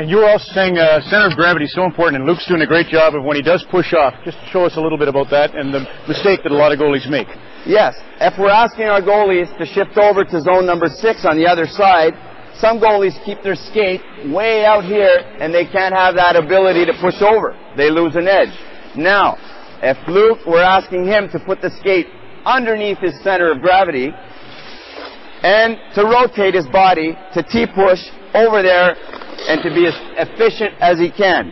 And you also saying uh, center of gravity is so important, and Luke's doing a great job of when he does push off. Just show us a little bit about that and the mistake that a lot of goalies make. Yes, if we're asking our goalies to shift over to zone number six on the other side, some goalies keep their skate way out here and they can't have that ability to push over. They lose an edge. Now, if Luke, we're asking him to put the skate underneath his center of gravity and to rotate his body to T-push over there and to be as efficient as he can.